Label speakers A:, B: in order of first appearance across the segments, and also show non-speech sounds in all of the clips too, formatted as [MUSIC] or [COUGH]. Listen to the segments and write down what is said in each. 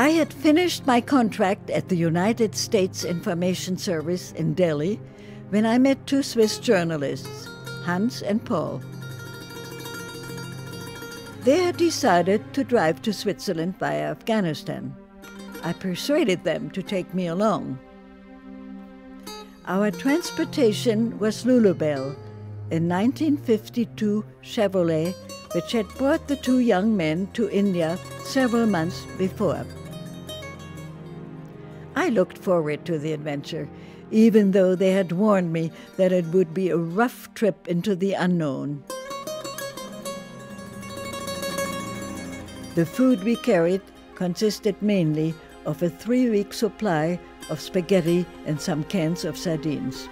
A: I had finished my contract at the United States Information Service in Delhi when I met two Swiss journalists, Hans and Paul. They had decided to drive to Switzerland via Afghanistan. I persuaded them to take me along. Our transportation was Lulubelle, a 1952 Chevrolet which had brought the two young men to India several months before. Looked forward to the adventure, even though they had warned me that it would be a rough trip into the unknown. The food we carried consisted mainly of a three week supply of spaghetti and some cans of sardines.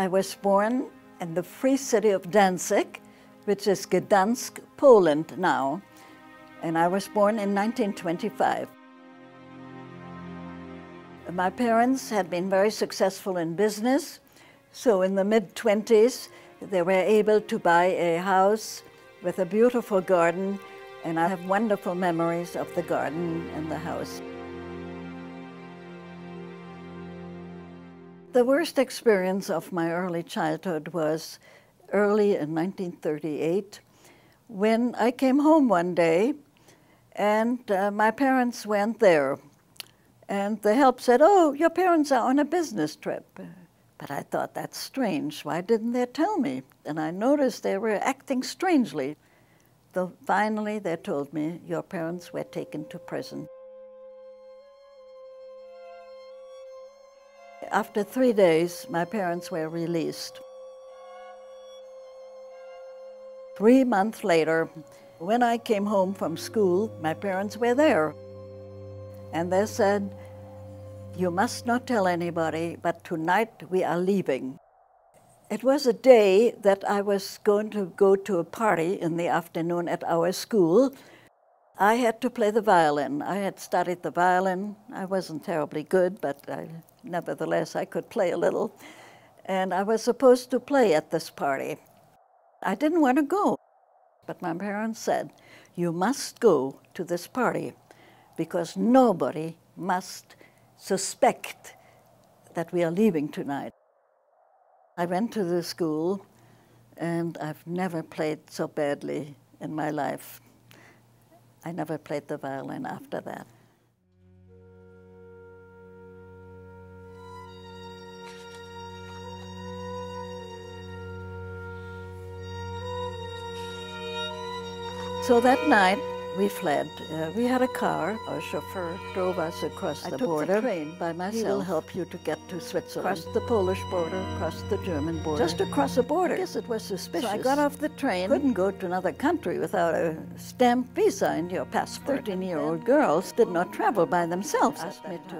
A: I was born in the free city of Danzig, which is Gdansk, Poland now, and I was born in 1925. My parents had been very successful in business, so in the mid 20s, they were able to buy a house with a beautiful garden, and I have wonderful memories of the garden and the house. The worst experience of my early childhood was early in 1938 when I came home one day and uh, my parents weren't there. And the help said, Oh, your parents are on a business trip. But I thought that's strange. Why didn't they tell me? And I noticed they were acting strangely. So finally, they told me, Your parents were taken to prison. After three days, my parents were released. Three months later, when I came home from school, my parents were there. And they said, You must not tell anybody, but tonight we are leaving. It was a day that I was going to go to a party in the afternoon at our school. I had to play the violin. I had studied the violin. I wasn't terribly good, but I nevertheless, I could play a little. And I was supposed to play at this party. I didn't want to go, but my parents said, You must go to this party because nobody must suspect that we are leaving tonight. I went to the school, and I've never played so badly in my life. I never played the violin after that. So that night, we fled. Uh, we had a car. Our chauffeur drove us across I the border. The train by myself. He will help you to get to Switzerland. Cross the Polish border, cross the German border. Just across the border. Yes, it was suspicious. So I got off the train. Couldn't go to another country without a stamp visa in your passport. Thirteen-year-old girls did not travel by themselves. Asked me to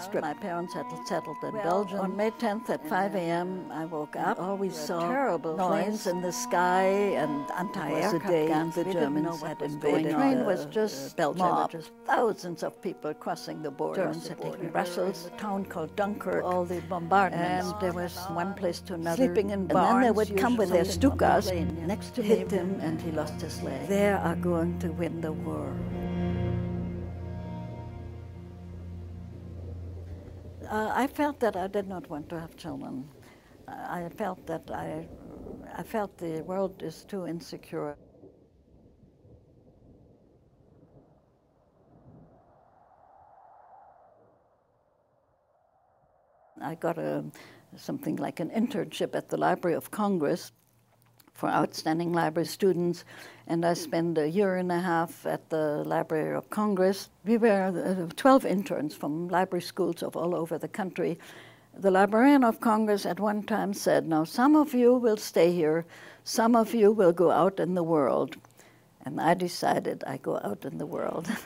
A: strip. My parents had settled in well, Belgium. On May 10th at 5 uh, a.m., I woke up. Always saw terrible planes in the sky and anti-aircraft guns. The Germans had invaded. Uh, the train was just Belgium. Just thousands of people crossing the border. Germans had taken Brussels, a town called Dunkirk. All the bombardments. And there was one place to another. Sleeping in barns. And then they would come with their Stukas next to hit him, and he lost his leg. They are going to win the war. Uh, I felt that I did not want to have children. I felt that I, I felt the world is too insecure. I got a, something like an internship at the Library of Congress for outstanding library students, and I spent a year and a half at the Library of Congress. We were uh, 12 interns from library schools of all over the country. The librarian of Congress at one time said, Now, some of you will stay here, some of you will go out in the world. And I decided I go out in the world. [LAUGHS]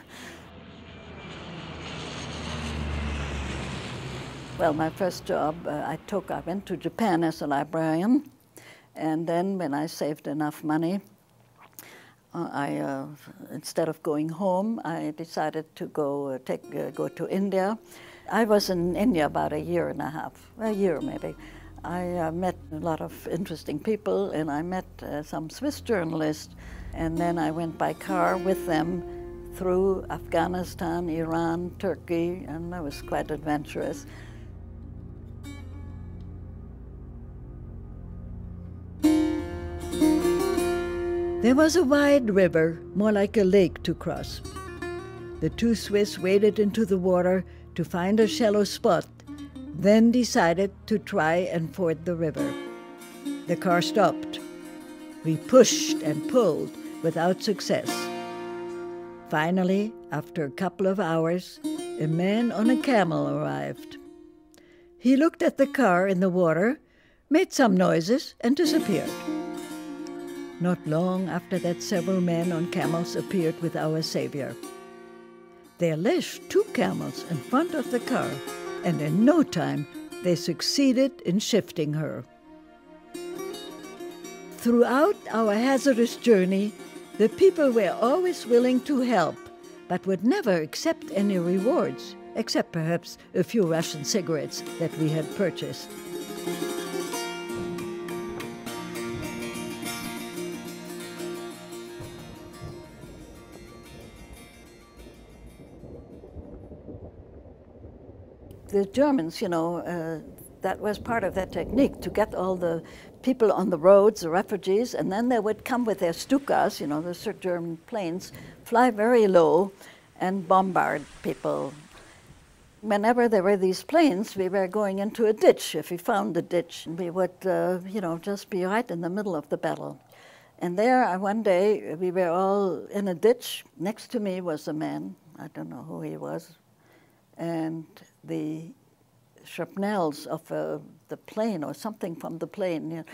A: Well, my first job uh, I took, I went to Japan as a librarian. And then when I saved enough money, uh, I, uh, instead of going home, I decided to go, uh, take, uh, go to India. I was in India about a year and a half, a year maybe. I uh, met a lot of interesting people and I met some Swiss journalists. And then I went by car with them through Afghanistan, Iran, Turkey, and that was quite adventurous. There was a wide river, more like a lake, to cross. The two Swiss waded into the water to find a shallow spot, then decided to try and ford the river. The car stopped. We pushed and pulled without success. Finally, after a couple of hours, a man on a camel arrived. He looked at the car in the water, made some noises, and disappeared. Not long after that, several men on camels appeared with our Savior. They lashed two camels in front of the car, and in no time they succeeded in shifting her. Throughout our hazardous journey, the people were always willing to help, but would never accept any rewards, except perhaps a few Russian cigarettes that we had purchased. The Germans, you know, uh, that was part of their technique to get all the people on the roads, the refugees, and then they would come with their Stukas, you know, the German planes, fly very low and bombard people. Whenever there were these planes, we were going into a ditch. If we found a ditch, and we would, uh, you know, just be right in the middle of the battle. And there, one day, we were all in a ditch. Next to me was a man. I don't know who he was. And the shrapnels of uh, the plane or something from the plane you know,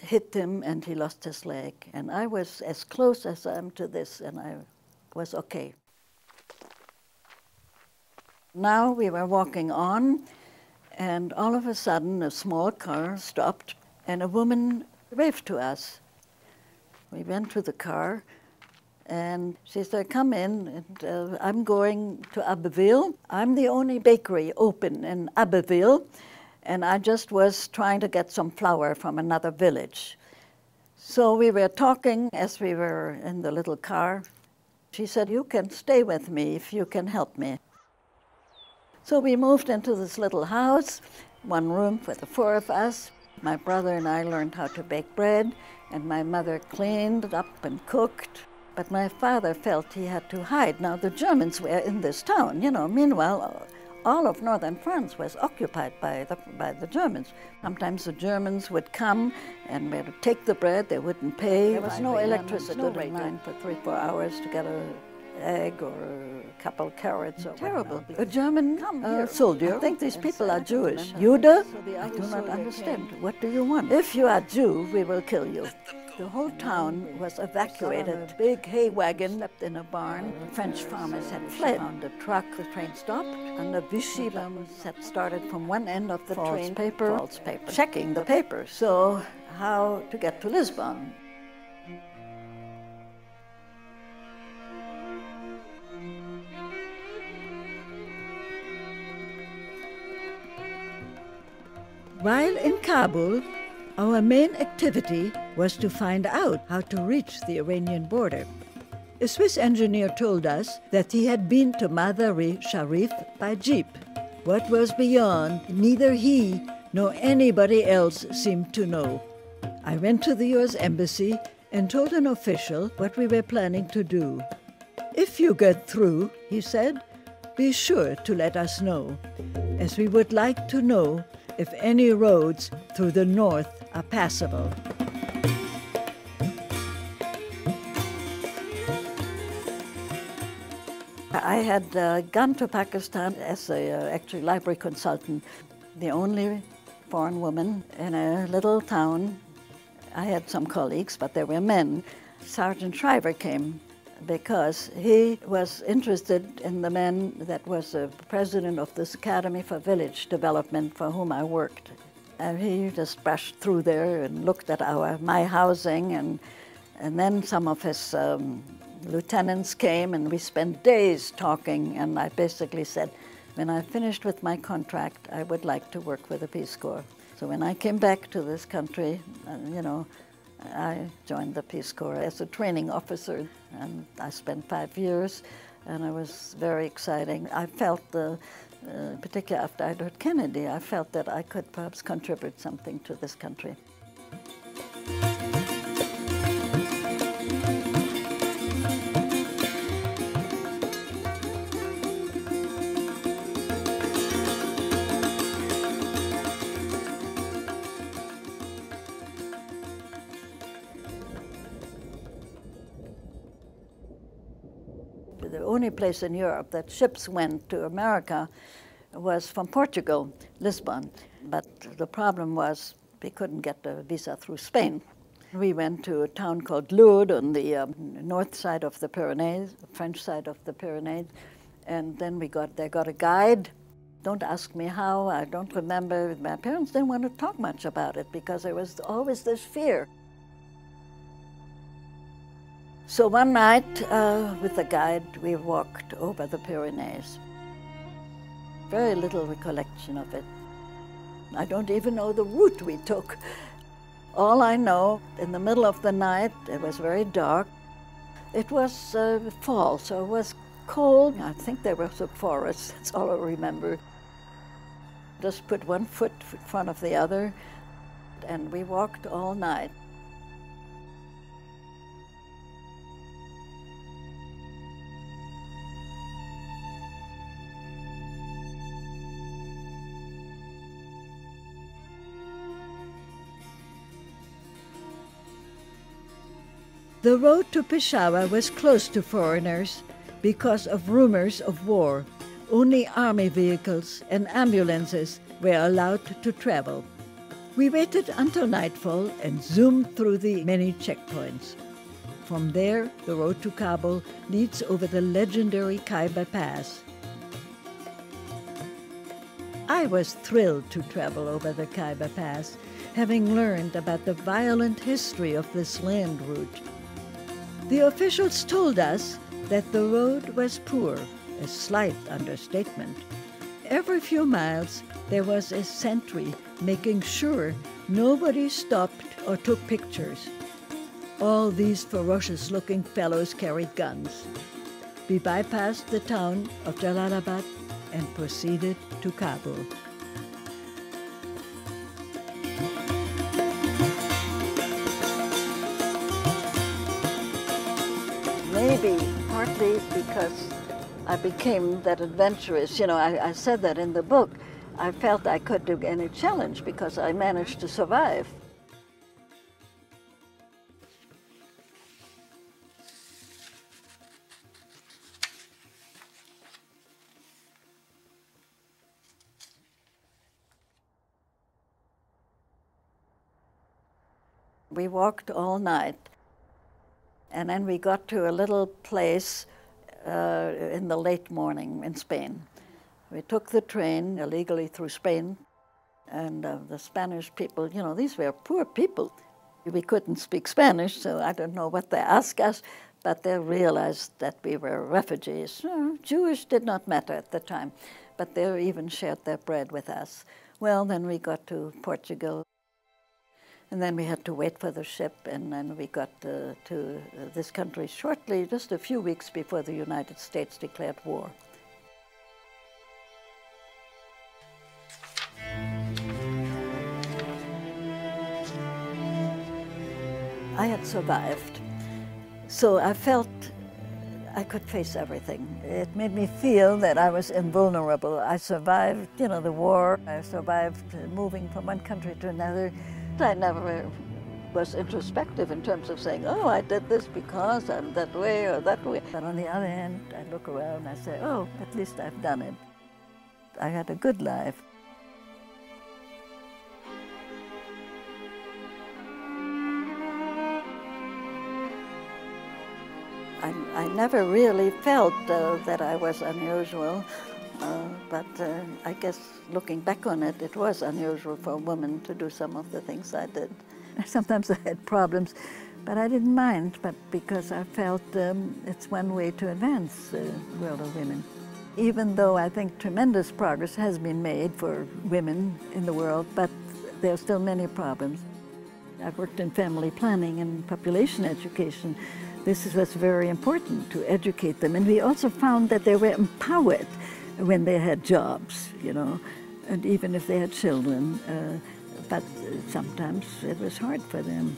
A: hit him and he lost his leg. And I was as close as I am to this and I was okay. Now we were walking on and all of a sudden a small car stopped and a woman waved to us. We went to the car and she said, Come in, and, uh, I'm going to Abbeville. I'm the only bakery open in Abbeville, and I just was trying to get some flour from another village. So we were talking as we were in the little car. She said, You can stay with me if you can help me. So we moved into this little house, one room for the four of us. My brother and I learned how to bake bread, and my mother cleaned up and cooked. But my father felt he had to hide. Now, the Germans were in this town, you know. Meanwhile, all of northern France was occupied by the, by the Germans. Sometimes the Germans would come and would take the bread, they wouldn't pay. There was no electricity. No in line for three, four hours to get a egg or a couple carrots or terrible. A German uh, soldier. I think these people are Jewish. Jude? I do not understand. What do you want? If you are Jew, we will kill you. The whole town was evacuated. Big hay wagon left in a barn. French farmers had fled. On the truck, the train stopped, and the Vichy had started from one end of the false train. Paper, false paper, checking the paper. So, how to get to Lisbon? While in Kabul, our main activity was to find out how to reach the Iranian border. A Swiss engineer told us that he had been to Mazar-i-Sharif by jeep. What was beyond, neither he nor anybody else seemed to know. I went to the U.S. Embassy and told an official what we were planning to do. If you get through, he said, be sure to let us know, as we would like to know if any roads through the north are passable. I had uh, gone to Pakistan as a uh, actually library consultant, the only foreign woman in a little town. I had some colleagues, but they were men. Sargent Shriver came because he was interested in the man that was the president of this Academy for Village Development for whom I worked. And he just brushed through there and looked at our my housing, and and then some of his um, lieutenants came, and we spent days talking. And I basically said, when I finished with my contract, I would like to work for the Peace Corps. So when I came back to this country, uh, you know, I joined the Peace Corps as a training officer, and I spent five years, and it was very exciting. I felt the, uh, particularly after I'd heard Kennedy, I felt that I could perhaps contribute something to this country. The only place in Europe that ships went to America was from Portugal, Lisbon. But the problem was we couldn't get a visa through Spain. We went to a town called Lourdes on the um, north side of the Pyrenees, French side of the Pyrenees, and then we got they got a guide. Don't ask me how, I don't remember. My parents didn't want to talk much about it because there was always this fear. So one night, uh, with a guide, we walked over the Pyrenees. Very little recollection of it. I don't even know the route we took. All I know, in the middle of the night, it was very dark. It was uh, fall, so it was cold. I think there was a forest, [LAUGHS] that's all I remember. Just put one foot in front of the other, and we walked all night.
B: The road to Peshawar was closed to foreigners because of rumors of war. Only army vehicles and ambulances were allowed to travel. We waited until nightfall and zoomed through the many checkpoints. From there, the road to Kabul leads over the legendary Khyber Pass. I was thrilled to travel over the Khyber Pass, having learned about the violent history of this land route. The officials told us that the road was poor, a slight understatement. Every few miles, there was a sentry making sure nobody stopped or took pictures. All these ferocious looking fellows carried guns. We bypassed the town of Jalalabad and proceeded to Kabul.
A: Partly because I became that adventurous. You know, I, I, said that in the book. I felt I could do any challenge because I managed to survive. We walked all night and then we got to a little place uh, in the late morning in Spain. We took the train illegally through Spain, and uh, the Spanish people, you know, these were poor people. We couldn't speak Spanish, so I don't know what they asked us, but they realized that we were refugees. Uh, Jewish did not matter at the time, but they even shared their bread with us. Well, then we got to Portugal. And then we had to wait for the ship, and then we got uh, to uh, this country shortly, just a few weeks before the United States declared war. I had survived, so I felt I could face everything. It made me feel that I was invulnerable. I survived, you know, the war. I survived moving from one country to another. I never was introspective in terms of saying, oh, I did this because I'm that way or that way. But on the other hand, I look around and I say, oh, at least I've done it. I had a good life. I, I never really felt uh, that I was unusual. Uh, but uh, I guess looking back on it, it was unusual for a woman to do some of the things I did. [LAUGHS] Sometimes I had problems, but I didn't mind, but because I felt um, it's one way to advance the world of women. Even though I think tremendous progress has been made for women in the world, but there are still many problems. I've worked in family planning and population education. This was very important to educate them. And we also found that they were empowered when they had jobs, you know, and even if they had children. Uh, but sometimes it was hard for them.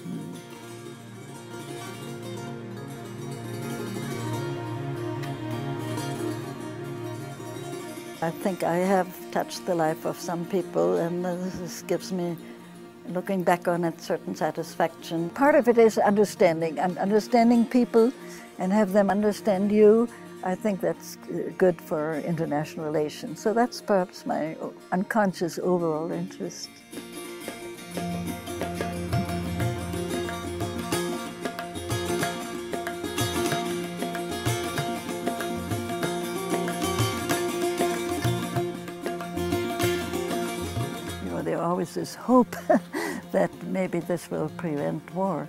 A: I think I have touched the life of some people, and this gives me, looking back on it, certain satisfaction. Part of it is understanding, and understanding people and have them understand you. I think that's good for international relations. So that's perhaps my unconscious overall interest. You know, there always is hope [LAUGHS] that maybe this will prevent war.